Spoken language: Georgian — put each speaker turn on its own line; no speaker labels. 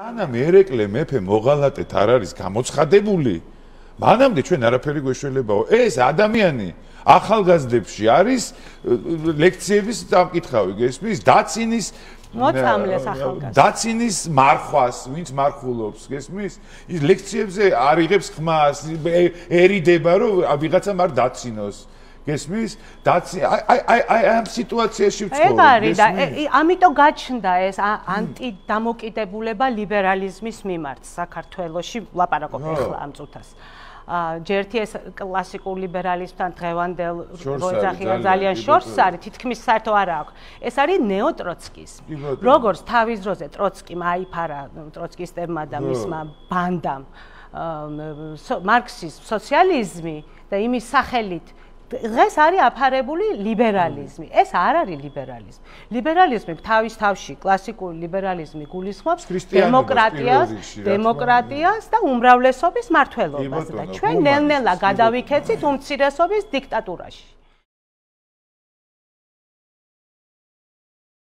ანამ ერეკლე მეფე მოღალატეთ არ არის გამოცხადებული. მანამდე ჩვენ არაფერი გვეშველებაო. ეს ადამიანი ახალგაზრდებში არის ლექციების დამკითხავი გესმის დაცინის
მოწამლეს ახალგაზრდა
დაცინის მარხვას ვინც მარხულობს გესმის ის ლექციებზე არიღებს ხმას ერიდება რომ ვიღაცა მარ დაცინოს გესმის დაცი აი აი აი ამ სიტუაციაში ვცხოვრობ
ეგ არის და ამიტომ გაჩნდა ეს ანტიდამოკიდებულება ლიბერალიზმის მიმართ საქართველოში ლაპარაკობ ახლა ამ წუთას. ჯერთი ეს კლასიკურ ლიბერალიზმთან დღევანდელ როძახია ძალიან შორს არის თითქმის საერთო არ აქვს. ეს არის ნეოტროცკიზმი როგორც თავის დროზე ტროცკიმ აიფარა ტროცკისტებმა და მისმა ბანდამ მარქსიზმ სოციალიზმი და იმის სახელით დღეს არის აფარებული ლიბერალიზმი. ეს არ არის ლიბერალიზმი. ლიბერალიზმი თავის თავში კლასიკური ლიბერალიზმი გულისხმობს დემოკრატიას, დემოკრატიას და უმრავლესობის მართლობას და ჩვენ ნელ-ნელა გადავიქეცით უმცირესობის დიქტატურაში.